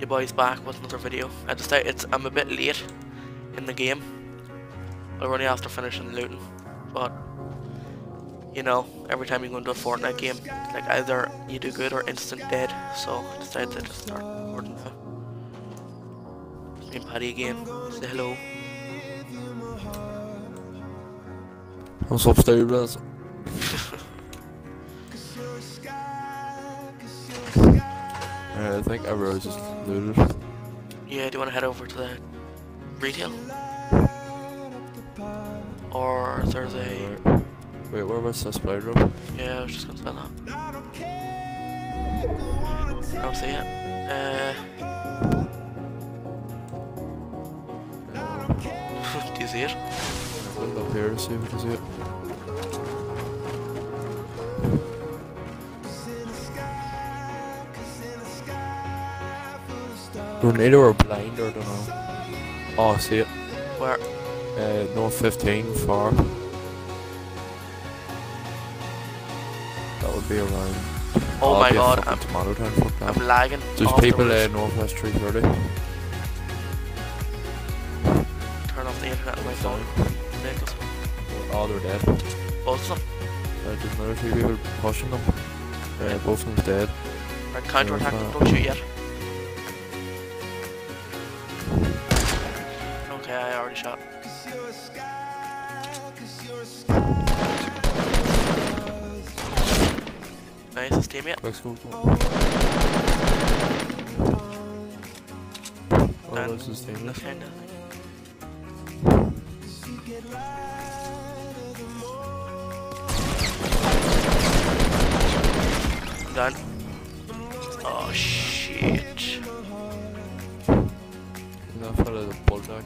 you boys back with another video. I just it's I'm a bit late in the game. We're only after finishing looting, but you know, every time you go into a Fortnite game, like either you do good or instant dead. So I decided to just start recording now. Me and Paddy again. Say hello. What's up, Steve? I think everyone's just looted. Yeah, do you want to head over to the retail? Or there's a... Wait, where was this play room? Yeah, I was just gonna say that. I don't see it. Uh... do you see it? I'll go up here to see if we can see it. Tornado or blind or I don't know. Oh, I see it. Where? Uh, North 15, far. That would be around. Oh my god, I'm, tomato town, fuck that. I'm lagging. There's off people in Northwest 330. Turn off the internet on my phone. Oh, they're dead. Both of them. Uh, there's another three people pushing them. Uh, both of them's dead. Right, counter attack them, uh, don't shoot yet. Okay, I already shot. Nice, his teammate. Quick scope. Oh, this is team. Left hand, I'm done. Oh shit. That fella the bulldog.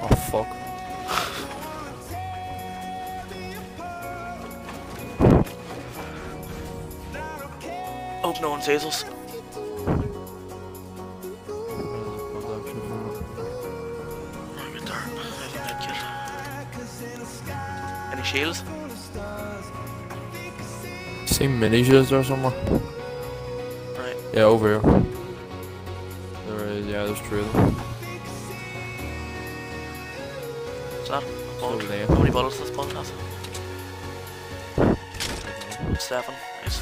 Oh fuck. Hope no one sees us. Bulldog shit from Right there. I think I killed. Any shields? See mini shields there somewhere? Right. Yeah, over here. There is, yeah, there's three of that? A bullet. there. How many bottles does bullet have? Seven. Nice.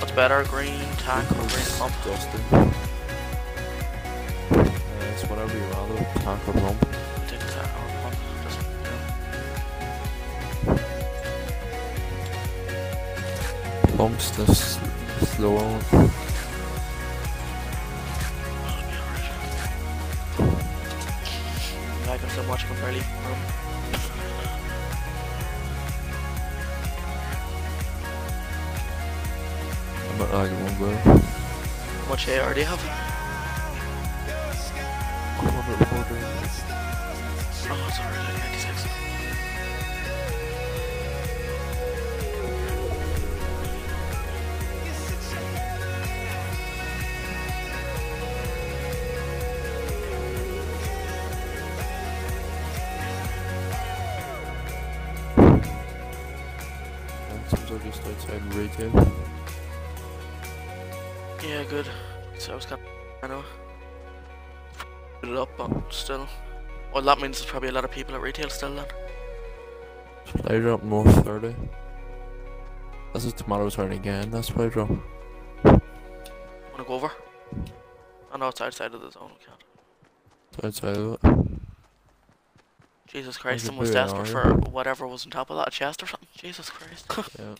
What's better, green tac or green? Dustin. Whatever you rather, tank or pump. Take tac or pump. Just, you know. Pumps the s- slower one. That'll be so much I can barely run. I'm not go. How much AR do you have? Oh, it's already like 96. Since I'm just outside retail. Yeah, good. So I was kind of, I know. It up, but still. Well, that means there's probably a lot of people at retail still then. Supply drop north 30. This is tomorrow's turn again, that's supply drop. Wanna go over? I know it's outside of the zone, we can't. It's outside of it. Jesus Christ, There's was desperate for whatever was on top of that chest or something. Jesus Christ. Yeah.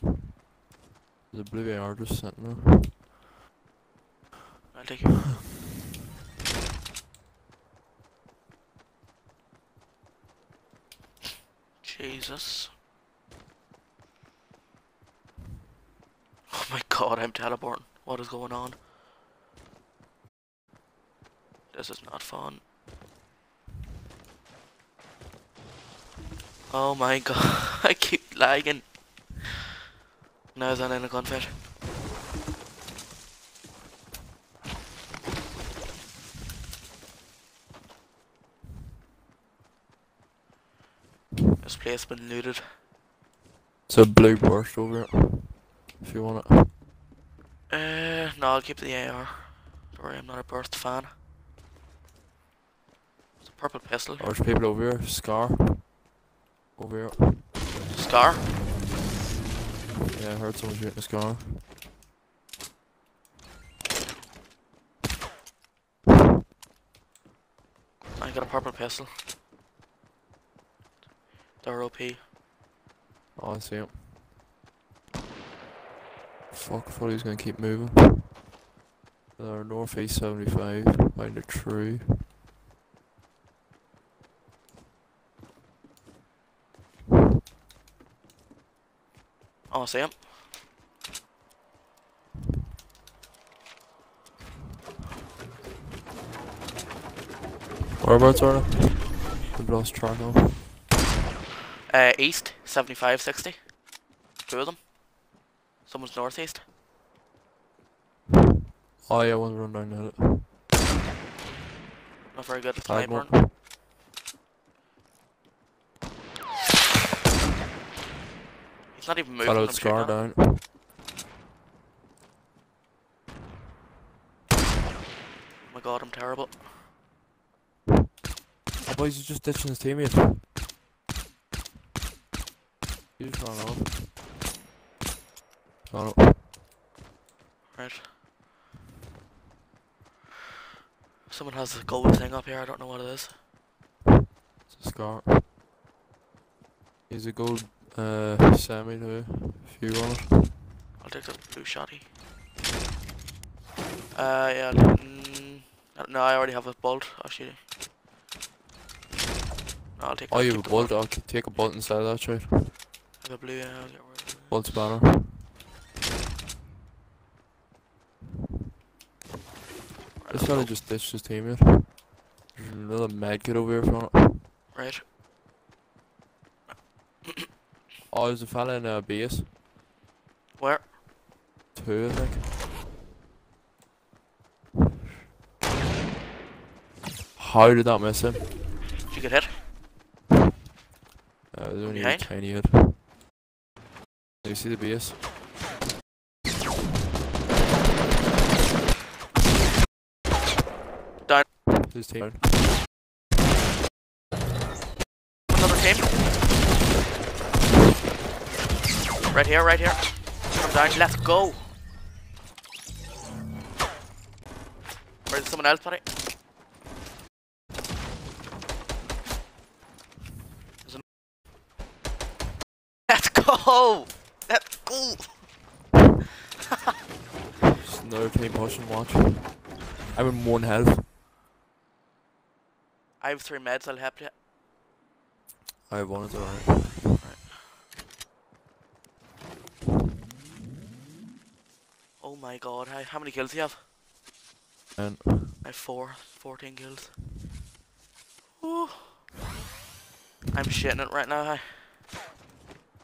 There's a blue AR just sitting there. I'll take you. Jesus. Oh my god, I'm teleporting. What is going on? This is not fun. Oh my god, I keep lagging. Now that in a gunfight? Place been looted. It's a blue burst over it. If you want it. Uh, no, I'll keep the AR. Don't worry, I'm not a burst fan. It's a purple pistol. Oh, there's people over here. Scar. Over here. Scar. Yeah, I heard someone shooting a scar. I got a purple pistol. They're OP. Oh, I see him. Fuck, I thought he was gonna keep moving. They're northeast 75, behind the tree. Oh, I see him. Whereabouts are they? We've lost track of. Uh, east, 75, 60. Two of them. Someone's northeast. Oh yeah, one's run down at it. Not very good at Tag sniping. He's not even moving. Followed Scar at. down. Oh my god, I'm terrible. Oh boys, he's just ditching his teammate. He just ran off. Oh no. Right. Someone has a gold thing up here, I don't know what it is. It's a Scar. He's a gold uh, semi too, if you want it. I'll take the blue shotty. Uh, yeah, mm, no, I already have a bolt. It. No, I'll take Oh, you have a bolt? I'll take a bolt inside that shit. Have blue, yeah, I'll get rid of it. Bolt spanner. Right, This fella just ditched his teammate. There's another med kit over here from it. Right. Oh, there's a fella in a base. Where? Two, I think. How did that miss him? Did you get hit? Uh, there's only a Behind? tiny hit. You see the base? Down. His team. Another team. Right here, right here. Come down, let's go. Where's someone else, buddy? Let's go! Go! Just another team pushing, watch. I'm in one health. I have three meds, I'll help you. I have one, it's alright. Oh my god, how, how many kills do you have? And I have four, 14 kills. Ooh. I'm shitting it right now, hi.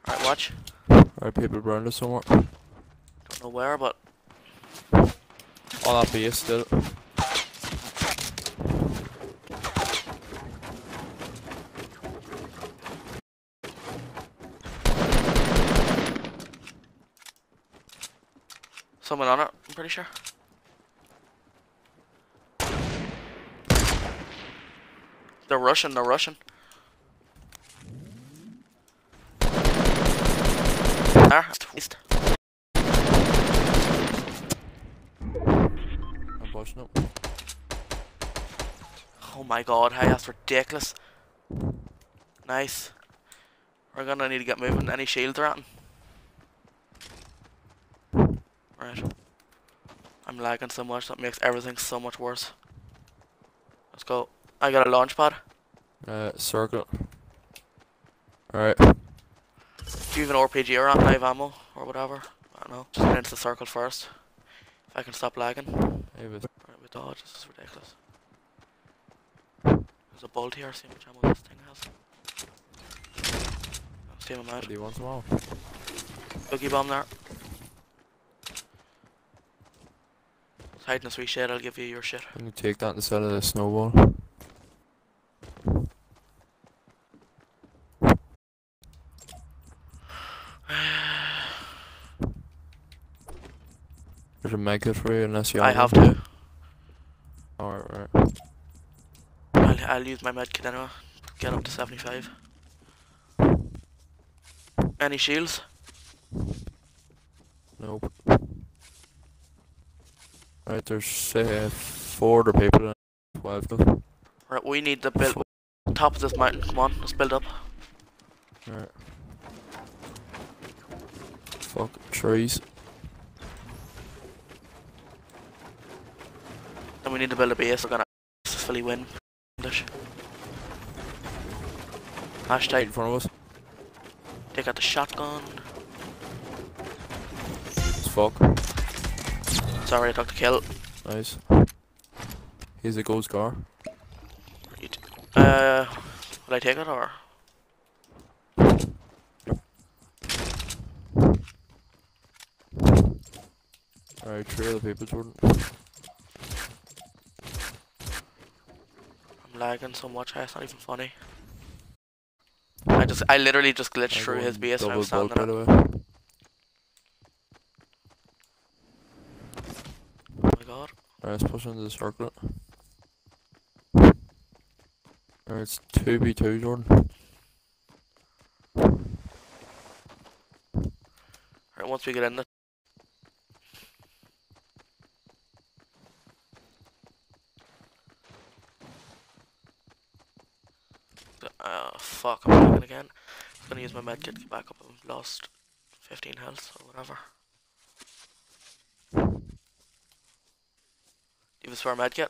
Alright, watch. Alright, people around us somewhere. Don't know where, but Oh, that base still. someone on it, I'm pretty sure. They're rushing, they're rushing. I'm pushing up. Oh my god, hey, that's ridiculous. Nice. We're gonna need to get moving. Any shields around? Right. I'm lagging so much, that makes everything so much worse. Let's go. I got a launch pad. Uh, circle. Alright. Do you have an RPG around live ammo or whatever? I don't know. Just get into the circle first. If I can stop lagging. Hey, but Alright, we dodge. This is ridiculous. There's a bolt here. See how much ammo this thing has. See him out. do you want some more? Boogie bomb there. Hide in a sweet shed, I'll give you your shit. I'm take that instead of the snowball. There's a mega for you unless you I have to. Alright, right. I'll, I'll use my medkit anyway. Get up to 75. Any shields? Nope. Right, there's uh, four other people in twelve though. Right, we need to build top of this mountain. Come on, let's build up. Alright. Fuck trees. We need to build a base. We're gonna successfully win. Right Hashtag in front of us. take out the shotgun. It's fuck. Sorry, I took the kill. Nice. Here's a gold car. Right. Uh, will I take it or? Alright, three the people, Jordan. I'm lagging so much. It's not even funny. I just, I literally just glitched I'm through his base and I was standing bulk, up. by the way. Oh my god. Alright, let's push into the circle. Alright, it's 2v2, Jordan. Right, once we get in it. Uh, fuck, I'm lagging again. I'm gonna use my medkit get back up. I've lost 15 health or whatever. You have a spare medkit?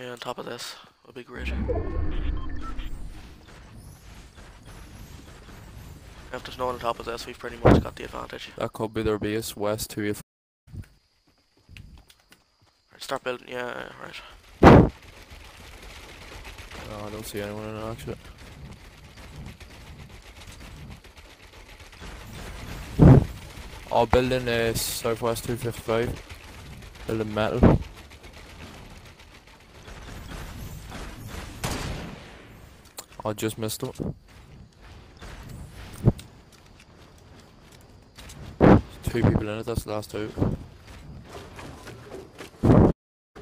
Yeah, on top of this would be great. If there's no one on top of this, we've pretty much got the advantage. That could be their base, west 2 if Right, start building, yeah, right. Oh, I don't see anyone in action. I'll build in uh, southwest 255. Building metal. I just missed it. Two people in it, that's the last two. I'm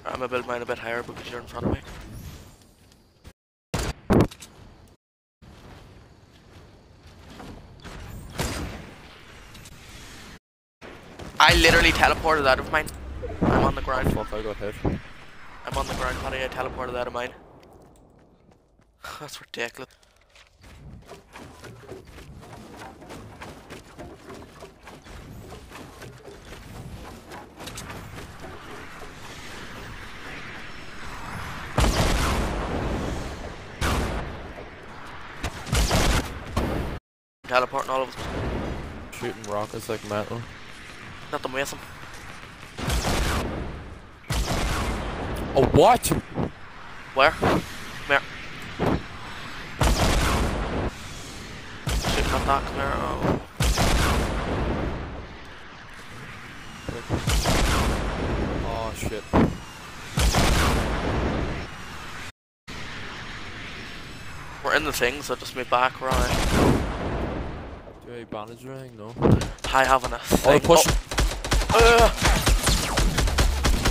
gonna build mine a bit higher because you're in front of me. I literally teleported out of mine. I'm on the ground. fuck, I got hit. I'm on the ground, honey. I teleported out of mine. That's ridiculous. Teleporting all of us. Shooting rockets like metal. Nothing with them. Oh, what? Where? Come here. Shooting at that, come here. Oh. Oh shit. We're in the thing, so just move back around. Have a bandage anything? No. Hi, having a Oh, push. Oh,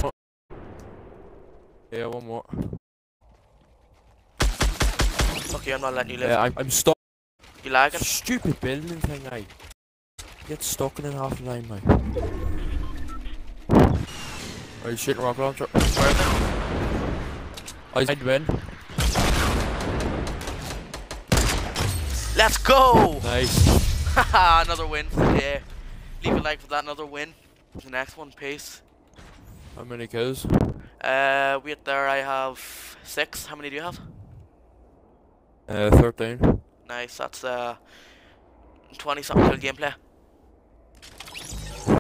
ugh. Yeah, one more. Okay, I'm not letting you live. Yeah, I'm, I'm stuck. You lagging? Stupid building thing, I get stuck in it half time, mate. Are you shooting rocket launcher? Where is it? I win. Let's go! Nice. Haha, another win for the day. Leave a like for that, another win. The next one, peace. How many kills? Uh, wait there, I have six. How many do you have? Uh, 13. Nice, that's uh, 20 something kill gameplay.